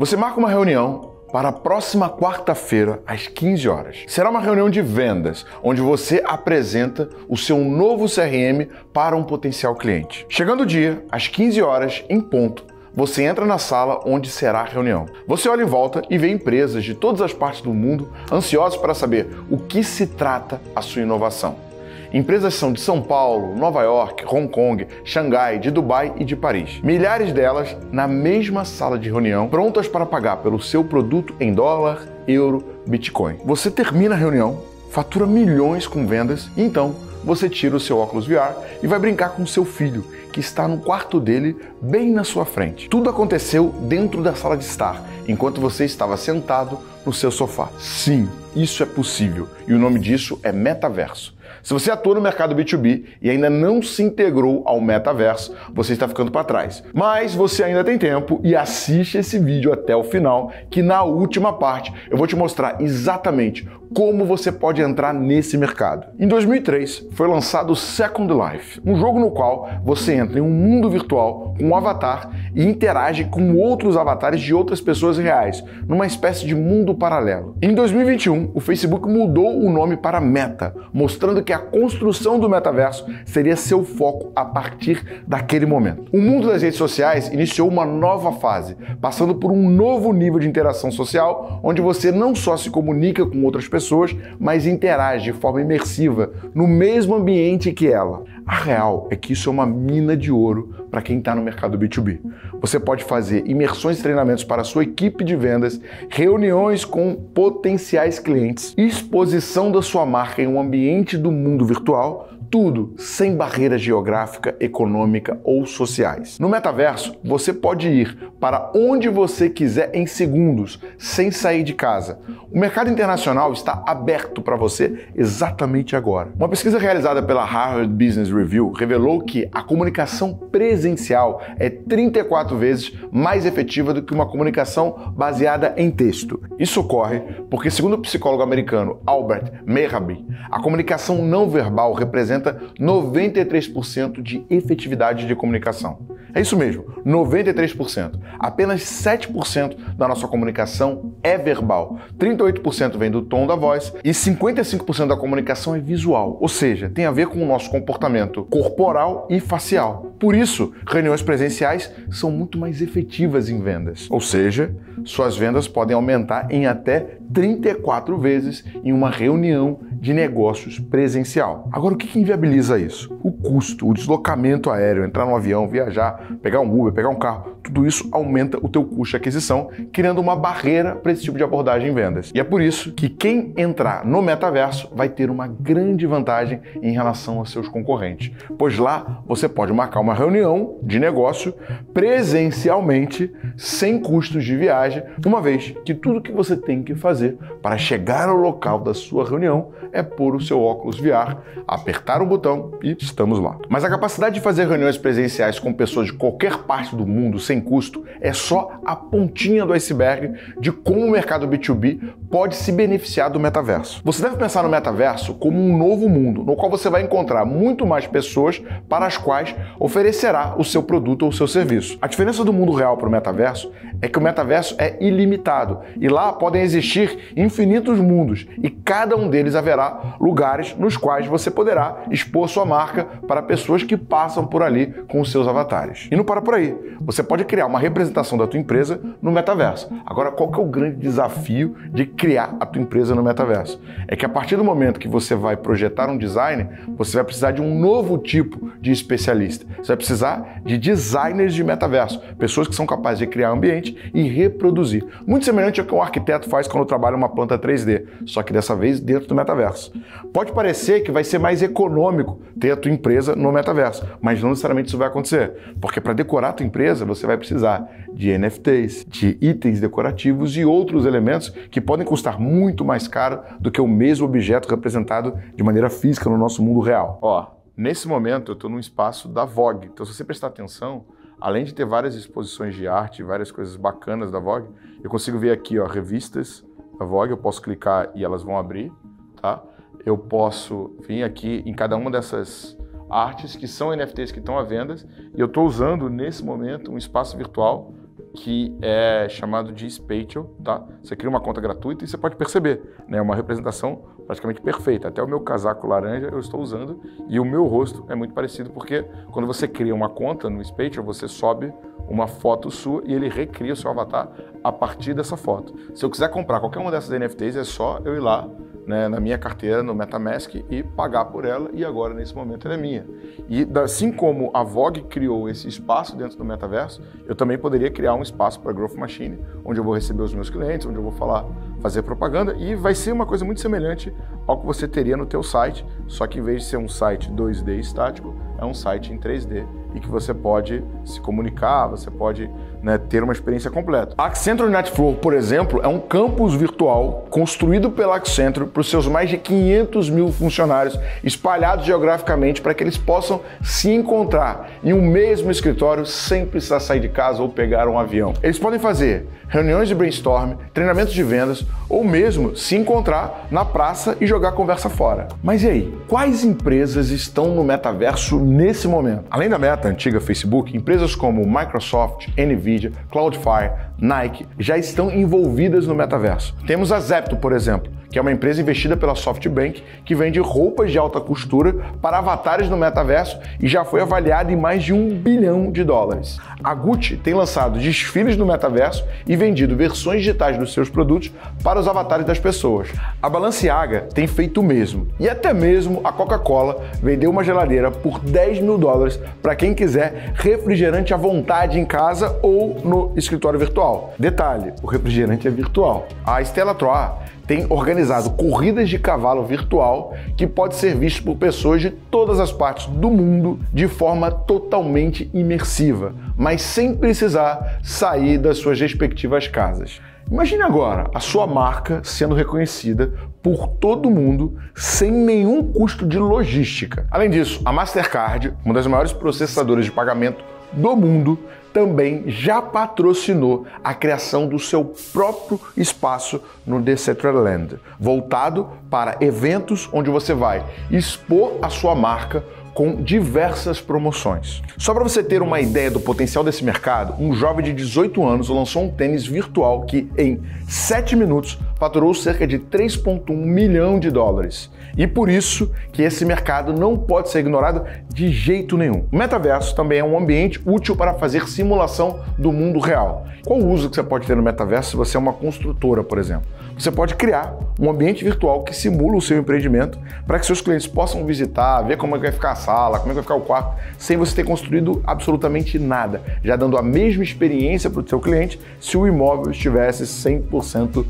Você marca uma reunião para a próxima quarta-feira, às 15 horas. Será uma reunião de vendas, onde você apresenta o seu novo CRM para um potencial cliente. Chegando o dia, às 15 horas, em ponto, você entra na sala onde será a reunião. Você olha em volta e vê empresas de todas as partes do mundo ansiosas para saber o que se trata a sua inovação. Empresas são de São Paulo, Nova York, Hong Kong, Xangai, de Dubai e de Paris. Milhares delas na mesma sala de reunião, prontas para pagar pelo seu produto em dólar, euro, Bitcoin. Você termina a reunião, fatura milhões com vendas e então você tira o seu óculos VR e vai brincar com seu filho, que está no quarto dele, bem na sua frente. Tudo aconteceu dentro da sala de estar, enquanto você estava sentado no seu sofá. Sim, isso é possível e o nome disso é metaverso. Se você atua no mercado B2B e ainda não se integrou ao metaverso, você está ficando para trás. Mas você ainda tem tempo e assiste esse vídeo até o final, que na última parte eu vou te mostrar exatamente como você pode entrar nesse mercado. Em 2003, foi lançado Second Life, um jogo no qual você entra em um mundo virtual com um avatar e interage com outros avatares de outras pessoas reais, numa espécie de mundo paralelo. Em 2021, o Facebook mudou o nome para Meta, mostrando que a construção do metaverso seria seu foco a partir daquele momento. O mundo das redes sociais iniciou uma nova fase, passando por um novo nível de interação social, onde você não só se comunica com outras pessoas, pessoas, mas interage de forma imersiva no mesmo ambiente que ela. A real é que isso é uma mina de ouro para quem está no mercado B2B. Você pode fazer imersões e treinamentos para a sua equipe de vendas, reuniões com potenciais clientes, exposição da sua marca em um ambiente do mundo virtual tudo sem barreira geográfica, econômica ou sociais. No metaverso, você pode ir para onde você quiser em segundos, sem sair de casa. O mercado internacional está aberto para você exatamente agora. Uma pesquisa realizada pela Harvard Business Review revelou que a comunicação presencial é 34 vezes mais efetiva do que uma comunicação baseada em texto. Isso ocorre porque, segundo o psicólogo americano Albert Mehrabi, a comunicação não verbal representa representa 93% de efetividade de comunicação. É isso mesmo, 93%. Apenas 7% da nossa comunicação é verbal. 38% vem do tom da voz e 55% da comunicação é visual, ou seja, tem a ver com o nosso comportamento corporal e facial. Por isso, reuniões presenciais são muito mais efetivas em vendas. Ou seja, suas vendas podem aumentar em até 34 vezes em uma reunião de negócios presencial. Agora, o que inviabiliza isso? O custo, o deslocamento aéreo, entrar no avião, viajar, pegar um Uber, pegar um carro, tudo isso aumenta o teu custo de aquisição, criando uma barreira para esse tipo de abordagem em vendas. E é por isso que quem entrar no metaverso vai ter uma grande vantagem em relação aos seus concorrentes, pois lá você pode marcar uma reunião de negócio presencialmente, sem custos de viagem, uma vez que tudo que você tem que fazer para chegar ao local da sua reunião é pôr o seu óculos VR, apertar um botão e estamos lá. Mas a capacidade de fazer reuniões presenciais com pessoas de qualquer parte do mundo sem custo é só a pontinha do iceberg de como o mercado B2B pode se beneficiar do metaverso. Você deve pensar no metaverso como um novo mundo, no qual você vai encontrar muito mais pessoas para as quais oferecerá o seu produto ou o seu serviço. A diferença do mundo real para o metaverso é que o metaverso é ilimitado e lá podem existir infinitos mundos e cada um deles haverá lugares nos quais você poderá expor sua marca para pessoas que passam por ali com seus avatares. E não para por aí. Você pode criar uma representação da tua empresa no metaverso. Agora, qual que é o grande desafio de criar a tua empresa no metaverso? É que a partir do momento que você vai projetar um design, você vai precisar de um novo tipo de especialista. Você vai precisar de designers de metaverso, pessoas que são capazes de criar ambiente e reproduzir. Muito semelhante ao que um arquiteto faz quando trabalha uma planta 3D, só que dessa vez dentro do metaverso metaverso. Pode parecer que vai ser mais econômico ter a tua empresa no metaverso, mas não necessariamente isso vai acontecer, porque para decorar a tua empresa você vai precisar de NFTs, de itens decorativos e outros elementos que podem custar muito mais caro do que o mesmo objeto representado de maneira física no nosso mundo real. Ó, nesse momento eu estou num espaço da Vogue, então se você prestar atenção, além de ter várias exposições de arte, várias coisas bacanas da Vogue, eu consigo ver aqui, ó, revistas da Vogue, eu posso clicar e elas vão abrir tá? Eu posso vir aqui em cada uma dessas artes que são NFTs que estão à venda e eu estou usando nesse momento um espaço virtual que é chamado de Spatial, tá? Você cria uma conta gratuita e você pode perceber, né? Uma representação praticamente perfeita. Até o meu casaco laranja eu estou usando e o meu rosto é muito parecido porque quando você cria uma conta no Spatial, você sobe uma foto sua e ele recria o seu avatar a partir dessa foto. Se eu quiser comprar qualquer uma dessas NFTs, é só eu ir lá né, na minha carteira no MetaMask e pagar por ela e agora nesse momento ela é minha. E assim como a Vogue criou esse espaço dentro do metaverso, eu também poderia criar um espaço para Growth Machine, onde eu vou receber os meus clientes, onde eu vou falar, fazer propaganda e vai ser uma coisa muito semelhante ao que você teria no teu site, só que em vez de ser um site 2D estático, é um site em 3D e que você pode se comunicar, você pode né, ter uma experiência completa. A Accenture Netflow, por exemplo, é um campus virtual construído pela Accenture para os seus mais de 500 mil funcionários espalhados geograficamente para que eles possam se encontrar em um mesmo escritório sem precisar sair de casa ou pegar um avião. Eles podem fazer reuniões de brainstorm, treinamentos de vendas ou mesmo se encontrar na praça e jogar conversa fora. Mas e aí? Quais empresas estão no metaverso nesse momento? Além da Meta, antiga Facebook, empresas como Microsoft, Nvidia, Cloudflare, Nike já estão envolvidas no metaverso. Temos a Zepto, por exemplo, que é uma empresa investida pela SoftBank que vende roupas de alta costura para avatares no metaverso e já foi avaliada em mais de um bilhão de dólares. A Gucci tem lançado desfiles no metaverso e vendido versões digitais dos seus produtos para os avatares das pessoas. A Balenciaga tem feito o mesmo e até mesmo a Coca-Cola vendeu uma geladeira por 10 mil dólares para quem quiser refrigerante à vontade em casa ou no escritório virtual. Detalhe: o refrigerante é virtual. A Stella tem organizado corridas de cavalo virtual que pode ser visto por pessoas de todas as partes do mundo de forma totalmente imersiva, mas sem precisar sair das suas respectivas casas. Imagine agora a sua marca sendo reconhecida por todo mundo sem nenhum custo de logística. Além disso, a Mastercard, uma das maiores processadoras de pagamento do mundo, também já patrocinou a criação do seu próprio espaço no Decentraland, voltado para eventos onde você vai expor a sua marca com diversas promoções. Só para você ter uma ideia do potencial desse mercado, um jovem de 18 anos lançou um tênis virtual que, em 7 minutos, faturou cerca de 3,1 milhão de dólares. E por isso que esse mercado não pode ser ignorado de jeito nenhum. O metaverso também é um ambiente útil para fazer simulação do mundo real. Qual o uso que você pode ter no metaverso se você é uma construtora, por exemplo? Você pode criar um ambiente virtual que simula o seu empreendimento para que seus clientes possam visitar, ver como é que vai ficar a sala, como é que vai ficar o quarto, sem você ter construído absolutamente nada, já dando a mesma experiência para o seu cliente se o imóvel estivesse 100%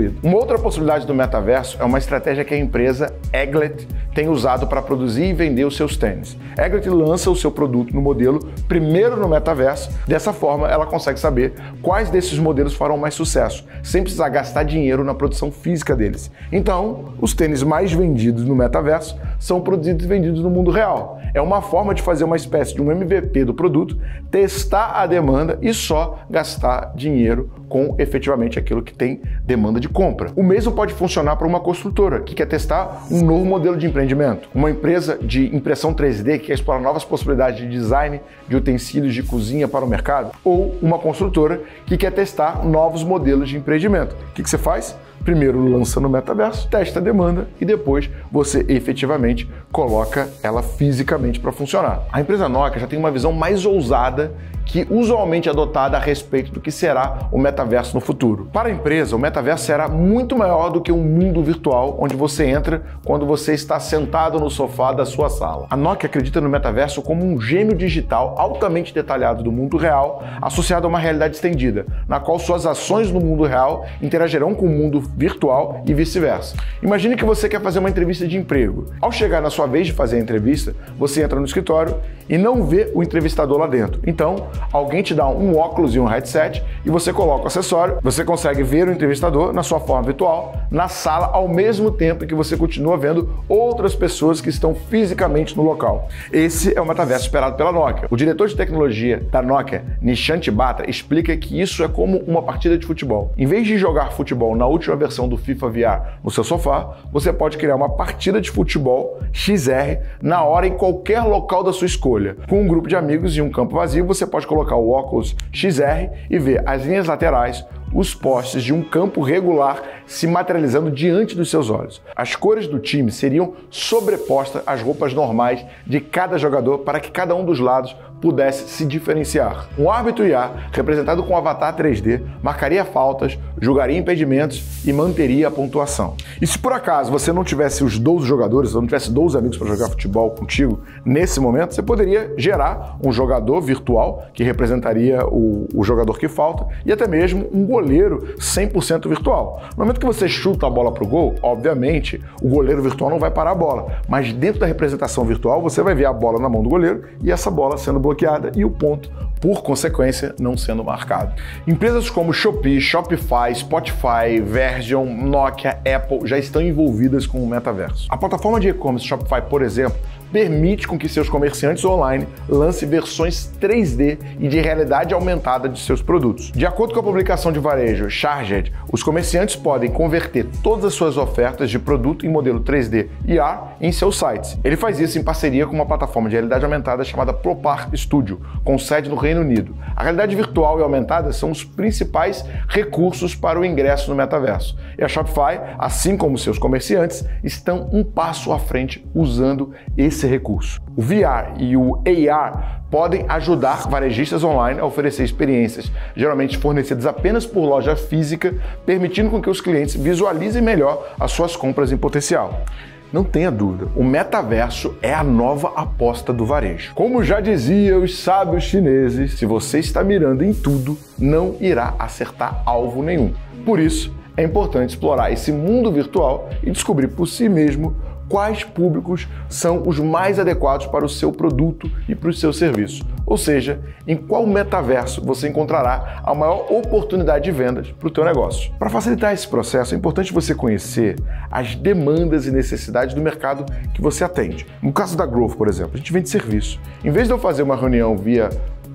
construído. Uma outra possibilidade do metaverso é uma estratégia que a empresa Eglet tem usado para produzir e vender os seus tênis. Eglet lança o seu produto no modelo primeiro no metaverso, dessa forma ela consegue saber quais desses modelos farão mais sucesso, sem precisar gastar dinheiro na produção física deles. Então, os tênis mais vendidos no metaverso são produzidos e vendidos no mundo real. É uma forma de fazer uma espécie de um MVP do produto, testar a demanda e só gastar dinheiro com efetivamente aquilo que tem demanda de compra. O mesmo pode funcionar para uma construtora que quer testar um novo modelo de empreendimento, uma empresa de impressão 3D que quer explorar novas possibilidades de design de utensílios de cozinha para o mercado, ou uma construtora que quer testar novos modelos de empreendimento. O que, que você faz? Primeiro lança no metaverso, testa a demanda e depois você efetivamente coloca ela fisicamente para funcionar. A empresa Nokia já tem uma visão mais ousada que usualmente é adotada a respeito do que será o metaverso no futuro. Para a empresa, o metaverso será muito maior do que um mundo virtual onde você entra quando você está sentado no sofá da sua sala. A Nokia acredita no metaverso como um gêmeo digital altamente detalhado do mundo real, associado a uma realidade estendida, na qual suas ações no mundo real interagirão com o mundo virtual e vice-versa. Imagine que você quer fazer uma entrevista de emprego. Ao chegar na sua vez de fazer a entrevista, você entra no escritório e não vê o entrevistador lá dentro. Então, alguém te dá um óculos e um headset e você coloca o acessório, você consegue ver o entrevistador na sua forma virtual, na sala, ao mesmo tempo que você continua vendo outras pessoas que estão fisicamente no local. Esse é o metaverso esperado pela Nokia. O diretor de tecnologia da Nokia, Nishant Bata, explica que isso é como uma partida de futebol. Em vez de jogar futebol na última versão do FIFA VR no seu sofá, você pode criar uma partida de futebol XR na hora em qualquer local da sua escolha. Com um grupo de amigos e um campo vazio, você pode colocar o óculos XR e ver as linhas laterais, os postes de um campo regular se materializando diante dos seus olhos. As cores do time seriam sobrepostas às roupas normais de cada jogador para que cada um dos lados pudesse se diferenciar. Um árbitro IA, representado com um avatar 3D, marcaria faltas, julgaria impedimentos e manteria a pontuação. E se por acaso você não tivesse os 12 jogadores, não tivesse 12 amigos para jogar futebol contigo nesse momento, você poderia gerar um jogador virtual que representaria o, o jogador que falta e até mesmo um goleiro 100% virtual. No momento que você chuta a bola para o gol, obviamente o goleiro virtual não vai parar a bola, mas dentro da representação virtual você vai ver a bola na mão do goleiro e essa bola sendo bloqueada e o ponto, por consequência, não sendo marcado. Empresas como Shopee, Shopify, Spotify, Virgin, Nokia, Apple já estão envolvidas com o metaverso. A plataforma de e-commerce Shopify, por exemplo, permite com que seus comerciantes online lancem versões 3D e de realidade aumentada de seus produtos. De acordo com a publicação de varejo Charged, os comerciantes podem converter todas as suas ofertas de produto em modelo 3D e AR em seus sites. Ele faz isso em parceria com uma plataforma de realidade aumentada chamada Propar Studio, com sede no Reino Unido. A realidade virtual e aumentada são os principais recursos para o ingresso no metaverso. E a Shopify, assim como seus comerciantes, estão um passo à frente usando esse esse recurso. O VR e o AR podem ajudar varejistas online a oferecer experiências geralmente fornecidas apenas por loja física, permitindo com que os clientes visualizem melhor as suas compras em potencial. Não tenha dúvida, o metaverso é a nova aposta do varejo. Como já dizia os sábios chineses, se você está mirando em tudo, não irá acertar alvo nenhum. Por isso, é importante explorar esse mundo virtual e descobrir por si mesmo quais públicos são os mais adequados para o seu produto e para o seu serviço. Ou seja, em qual metaverso você encontrará a maior oportunidade de vendas para o teu negócio. Para facilitar esse processo, é importante você conhecer as demandas e necessidades do mercado que você atende. No caso da Growth, por exemplo, a gente vende serviço. Em vez de eu fazer uma reunião via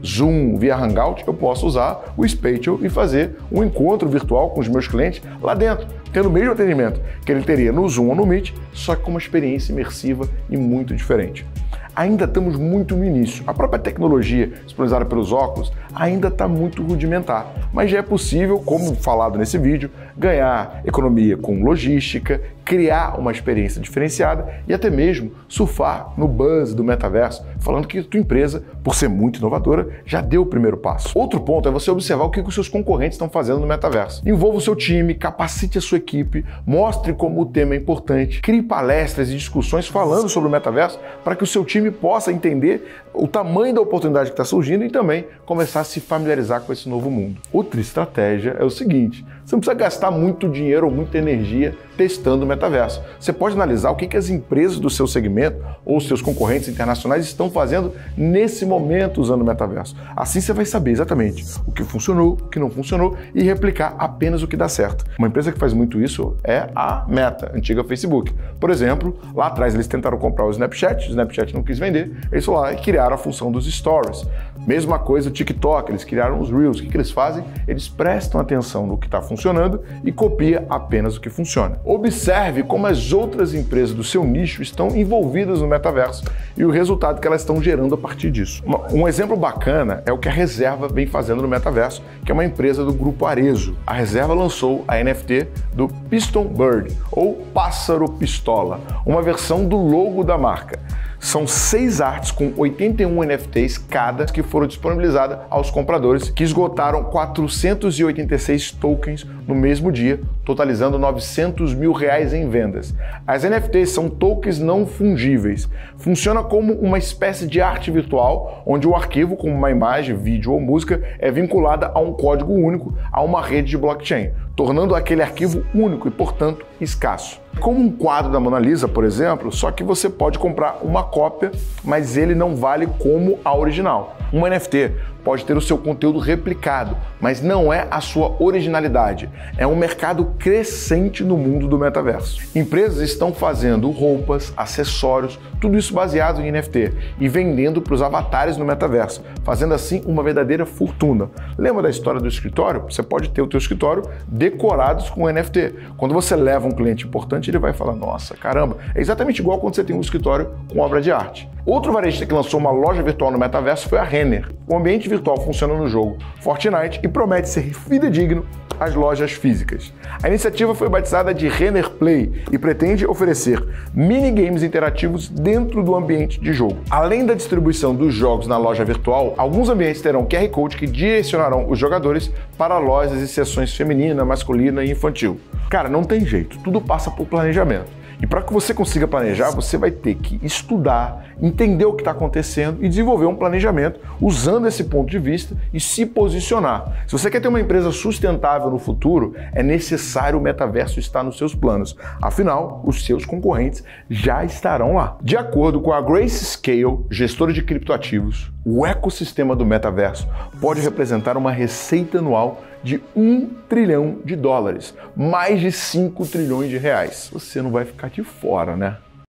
Zoom, via Hangout, eu posso usar o Spatial e fazer um encontro virtual com os meus clientes lá dentro, tendo o mesmo atendimento que ele teria no Zoom ou no Meet, só que com uma experiência imersiva e muito diferente ainda estamos muito no início. A própria tecnologia disponibilizada pelos óculos ainda está muito rudimentar, mas já é possível, como falado nesse vídeo, ganhar economia com logística, criar uma experiência diferenciada e até mesmo surfar no buzz do metaverso, falando que tua empresa, por ser muito inovadora, já deu o primeiro passo. Outro ponto é você observar o que os seus concorrentes estão fazendo no metaverso. Envolva o seu time, capacite a sua equipe, mostre como o tema é importante, crie palestras e discussões falando sobre o metaverso para que o seu time possa entender o tamanho da oportunidade que está surgindo e também começar a se familiarizar com esse novo mundo. Outra estratégia é o seguinte: você não precisa gastar muito dinheiro ou muita energia testando o metaverso. Você pode analisar o que, que as empresas do seu segmento ou seus concorrentes internacionais estão fazendo nesse momento usando o metaverso. Assim você vai saber exatamente o que funcionou, o que não funcionou e replicar apenas o que dá certo. Uma empresa que faz muito isso é a Meta, antiga Facebook. Por exemplo, lá atrás eles tentaram comprar o Snapchat, o Snapchat não quis vender, eles foram lá e criaram a função dos Stories. Mesma coisa o TikTok, eles criaram os Reels. O que, que eles fazem? Eles prestam atenção no que está funcionando e copia apenas o que funciona. Observe como as outras empresas do seu nicho estão envolvidas no metaverso e o resultado que elas estão gerando a partir disso. Um exemplo bacana é o que a Reserva vem fazendo no metaverso, que é uma empresa do grupo Arezo. A Reserva lançou a NFT do Piston Bird, ou Pássaro Pistola, uma versão do logo da marca. São seis artes com 81 NFTs cada que foram disponibilizadas aos compradores, que esgotaram 486 tokens no mesmo dia, totalizando 900 mil reais em vendas. As NFTs são tokens não fungíveis. Funciona como uma espécie de arte virtual, onde o arquivo, como uma imagem, vídeo ou música, é vinculada a um código único a uma rede de blockchain, tornando aquele arquivo único e, portanto, escasso. Como um quadro da Mona Lisa, por exemplo, só que você pode comprar uma cópia, mas ele não vale como a original. Um NFT pode ter o seu conteúdo replicado, mas não é a sua originalidade. É um mercado crescente no mundo do metaverso. Empresas estão fazendo roupas, acessórios, tudo isso baseado em NFT e vendendo para os avatares no metaverso, fazendo assim uma verdadeira fortuna. Lembra da história do escritório? Você pode ter o teu escritório decorados com NFT. Quando você leva um cliente importante, ele vai falar: "Nossa, caramba". É exatamente igual quando você tem um escritório com obra de arte. Outro varejista que lançou uma loja virtual no metaverso foi a Renner. O ambiente virtual funciona no jogo Fortnite e promete ser fidedigno às lojas físicas. A iniciativa foi batizada de Renner Play e pretende oferecer minigames interativos dentro do ambiente de jogo. Além da distribuição dos jogos na loja virtual, alguns ambientes terão QR Code que direcionarão os jogadores para lojas e seções feminina, masculina e infantil. Cara, não tem jeito, tudo passa por planejamento. E para que você consiga planejar, você vai ter que estudar, entender o que está acontecendo e desenvolver um planejamento usando esse ponto de vista e se posicionar. Se você quer ter uma empresa sustentável no futuro, é necessário o metaverso estar nos seus planos. Afinal, os seus concorrentes já estarão lá. De acordo com a Grayscale, gestora de criptoativos, o ecossistema do metaverso pode representar uma receita anual de 1 trilhão de dólares, mais de 5 trilhões de reais. Você não vai ficar de fora, né?